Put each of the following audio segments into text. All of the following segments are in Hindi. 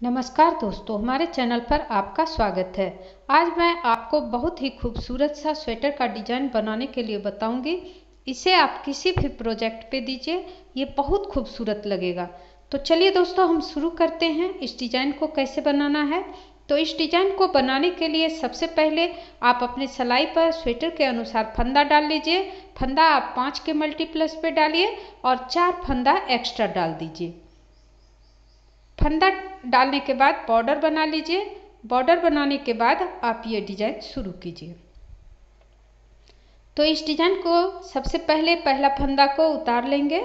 नमस्कार दोस्तों, हमारे चैनल पर आपका स्वागत है। आज मैं आपको बहुत ही खूबसूरत सा स्वेटर का डिज़ाइन बनाने के लिए बताऊँगी। इसे आप किसी भी प्रोजेक्ट पे दीजिए, ये बहुत खूबसूरत लगेगा। तो चलिए दोस्तों, हम शुरू करते हैं। इस डिज़ाइन को कैसे बनाना है? तो इस डिज़ाइन को बनाने के लिए सबसे पहले आप अपने सिलाई पर स्वेटर के अनुसार फंदा डाल लीजिए। फंदा आप पाँच के मल्टीप्लस पे डालिए और चार फंदा एक्स्ट्रा डाल दीजिए। फंदा डालने के बाद बॉर्डर बना लीजिए। बॉर्डर बनाने के बाद आप ये डिज़ाइन शुरू कीजिए। तो इस डिज़ाइन को सबसे पहले पहला फंदा को उतार लेंगे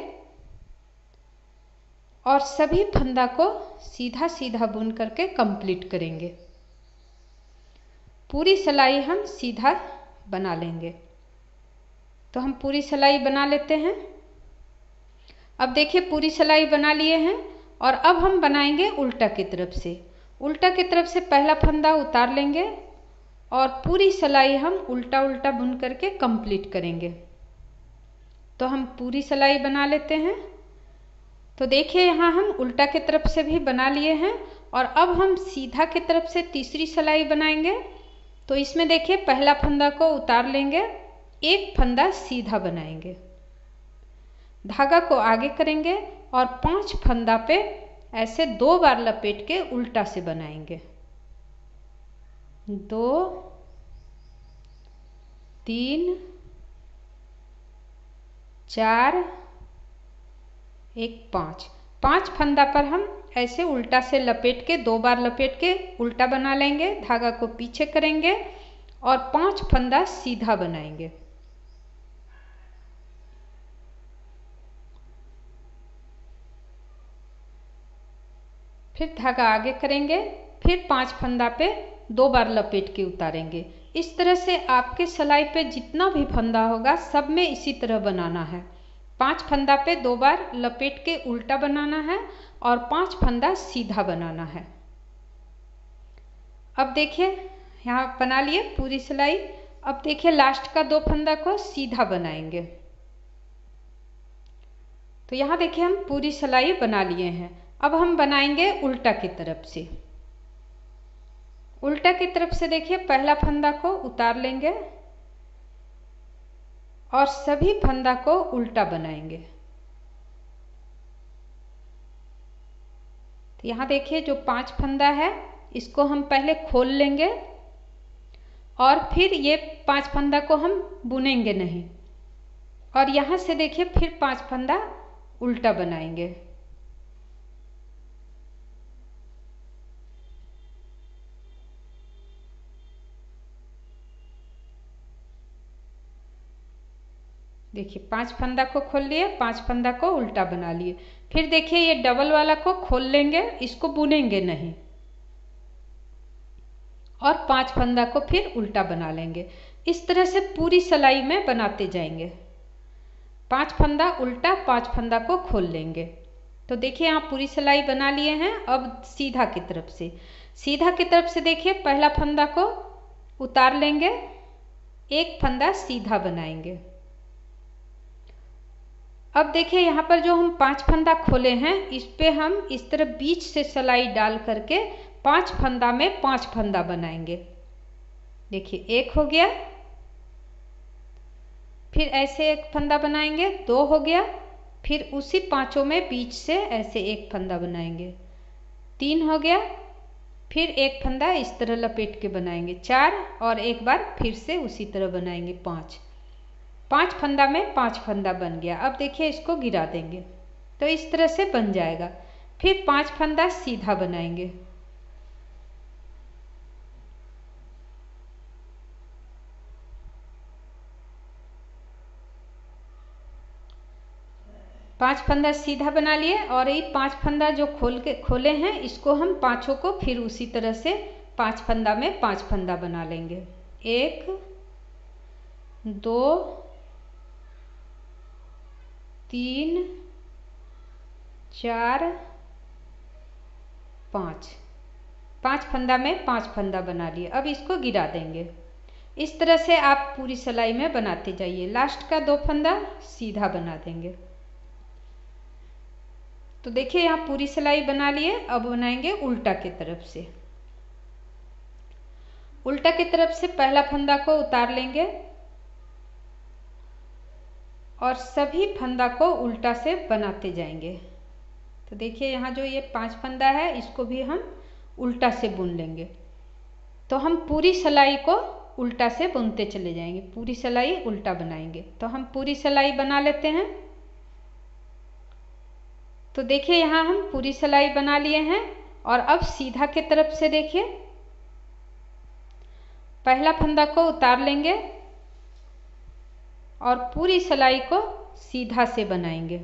और सभी फंदा को सीधा सीधा बुन करके कंप्लीट करेंगे। पूरी सिलाई हम सीधा बना लेंगे। तो हम पूरी सिलाई बना लेते हैं। अब देखिए पूरी सिलाई बना लिए हैं। और अब हम बनाएँगे उल्टा की तरफ़ से। उल्टा की तरफ़ से पहला फंदा उतार लेंगे और पूरी सिलाई हम उल्टा उल्टा बुन करके कंप्लीट करेंगे। तो हम पूरी सिलाई बना लेते हैं। तो देखिए, यहाँ हम उल्टा की तरफ़ से भी बना लिए हैं और अब हम सीधा की तरफ़ से तीसरी सिलाई बनाएँगे। तो इसमें देखिए, पहला फंदा को उतार लेंगे, एक फंदा सीधा बनाएँगे। धागा को आगे करेंगे और पाँच फंदा पे ऐसे दो बार लपेट के उल्टा से बनाएँगे। दो, तीन, चार, एक, पाँच। पाँच फंदा पर हम ऐसे उल्टा से लपेट के, दो बार लपेट के उल्टा बना लेंगे, धागा को पीछे करेंगे और पाँच फंदा सीधा बनाएँगे। फिर धागा आगे करेंगे, फिर पाँच फंदा पे दो बार लपेट के उतारेंगे। इस तरह से आपके सिलाई पे जितना भी फंदा होगा, सब में इसी तरह बनाना है। पाँच फंदा पे दो बार लपेट के उल्टा बनाना है और पाँच फंदा सीधा बनाना है। अब देखिए, यहाँ बना लिए पूरी सिलाई। अब देखिए, लास्ट का दो फंदा को सीधा बनाएँगे। तो यहाँ देखिए, हम पूरी सिलाई बना लिए हैं। अब हम बनाएँगे उल्टा की तरफ़ से। उल्टा की तरफ़ से देखिए, पहला फंदा को उतार लेंगे और सभी फंदा को उल्टा बनाएँगे। तो यहाँ देखिए, जो पाँच फंदा है, इसको हम पहले खोल लेंगे और फिर ये पाँच फंदा को हम बुनेंगे नहीं। और यहाँ से देखिए, फिर पाँच फंदा उल्टा बनाएँगे। देखिए, पाँच फंदा को खोल लिए, पाँच फंदा को उल्टा बना लिए। फिर देखिए, ये डबल वाला को खोल लेंगे, इसको बुनेंगे नहीं। और पाँच फंदा को फिर उल्टा बना लेंगे। इस तरह से पूरी सिलाई में बनाते जाएँगे। पाँच फंदा उल्टा, पाँच फंदा को खोल लेंगे। तो देखिए यहाँ पूरी सिलाई बना लिए हैं, अब सीधा की तरफ़ से। सीधा की तरफ़ से देखिए, पहला फंदा को उतार लेंगे, एक फंदा सीधा बनाएँगे। अब देखिए यहाँ पर जो हम पाँच फंदा खोले हैं, इस पे हम इस तरह बीच से सिलाई डाल करके पाँच फंदा में पाँच फंदा बनाएँगे। देखिए, एक हो गया। फिर ऐसे एक फंदा बनाएँगे, दो हो गया। फिर उसी पाँचों में बीच से ऐसे एक फंदा बनाएँगे। तीन हो गया। फिर एक फंदा इस तरह लपेट के बनाएँगे। चार और एक बार फिर से उसी तरह बनाएँगे पाँच। पाँच फंदा में पाँच फंदा बन गया। अब देखिए इसको गिरा देंगे। तो इस तरह से बन जाएगा। फिर पाँच फंदा सीधा बनाएँगे। पाँच फंदा सीधा बना लिए और ये पाँच फंदा जो खोल के खोले हैं, इसको हम पाँचों को फिर उसी तरह से पाँच फंदा में पाँच फंदा बना लेंगे। एक, दो तीन, चार, पाँच। पाँच फंदा में पाँच फंदा बना लिए। अब इसको गिरा देंगे। इस तरह से आप पूरी सिलाई में बनाते जाइए। लास्ट का दो फंदा सीधा बना देंगे। तो देखिए, यहाँ पूरी सिलाई बना लिए। अब बनाएँगे उल्टा की तरफ़ से। उल्टा की तरफ़ से पहला फंदा को उतार लेंगे। और सभी फंदा को उल्टा से बनाते जाएँगे। तो देखिए यहाँ जो ये पाँच फंदा है, इसको भी हम उल्टा से बुन लेंगे। तो हम पूरी सिलाई को उल्टा से बुनते चले जाएँगे। पूरी सिलाई उल्टा बनाएँगे। तो हम पूरी सिलाई बना लेते हैं। तो देखिए यहाँ हम पूरी सिलाई बना लिए हैं और अब सीधा के तरफ़ से देखिए, पहला फंदा को उतार लेंगे। और पूरी सिलाई को सीधा से बनाएँगे।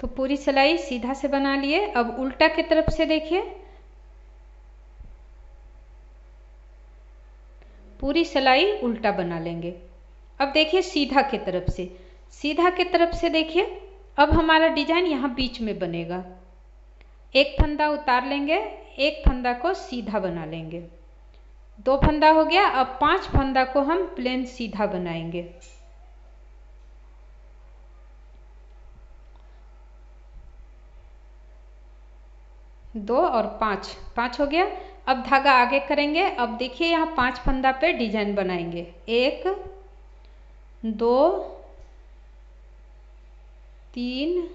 तो पूरी सिलाई सीधा से बना लिए। अब उल्टा की तरफ़ से देखिए। पूरी सिलाई उल्टा बना लेंगे। अब देखिए सीधा की तरफ़ से। सीधा की तरफ़ से देखिए। अब हमारा डिज़ाइन यहाँ बीच में बनेगा। एक फंदा उतार लेंगे, एक फंदा को सीधा बना लेंगे। दो फंदा हो गया, अब पाँच फंदा को हम प्लेन सीधा बनाएँगे। दो और पाँच पाँच हो गया। अब धागा आगे करेंगे। अब देखिए यहाँ पाँच फंदा पे डिज़ाइन बनाएँगे। एक, दो, तीन,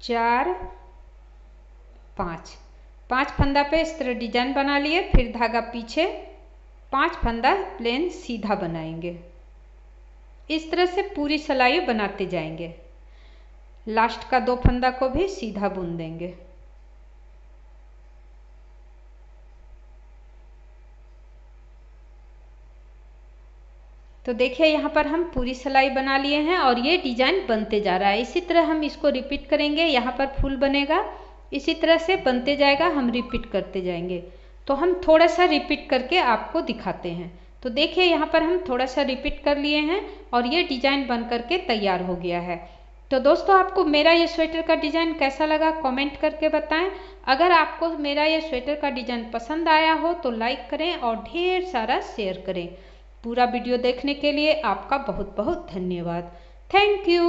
चार, पाँच। पाँच फंदा पे इस तरह डिज़ाइन बना लिए, फिर धागा पीछे, पाँच फंदा प्लेन सीधा बनाएँगे। इस तरह से पूरी सिलाई बनाते जाएँगे। लास्ट का दो फंदा को भी सीधा बुन देंगे। तो देखिए, यहाँ पर हम पूरी सिलाई बना लिए हैं और ये डिज़ाइन बनते जा रहा है। इसी तरह हम इसको रिपीट करेंगे। यहाँ पर फूल बनेगा। इसी तरह से बनते जाएगा, हम रिपीट करते जाएँगे। तो हम थोड़ा सा रिपीट करके आपको दिखाते हैं। तो देखिए, यहाँ पर हम थोड़ा सा रिपीट कर लिए हैं और ये डिज़ाइन बन करके तैयार हो गया है। तो दोस्तों, आपको मेरा ये स्वेटर का डिज़ाइन कैसा लगा कमेंट करके बताएँ। अगर आपको मेरा ये स्वेटर का डिज़ाइन पसंद आया हो तो लाइक करें और ढेर सारा शेयर करें। पूरा वीडियो देखने के लिए आपका बहुत बहुत धन्यवाद। Thank you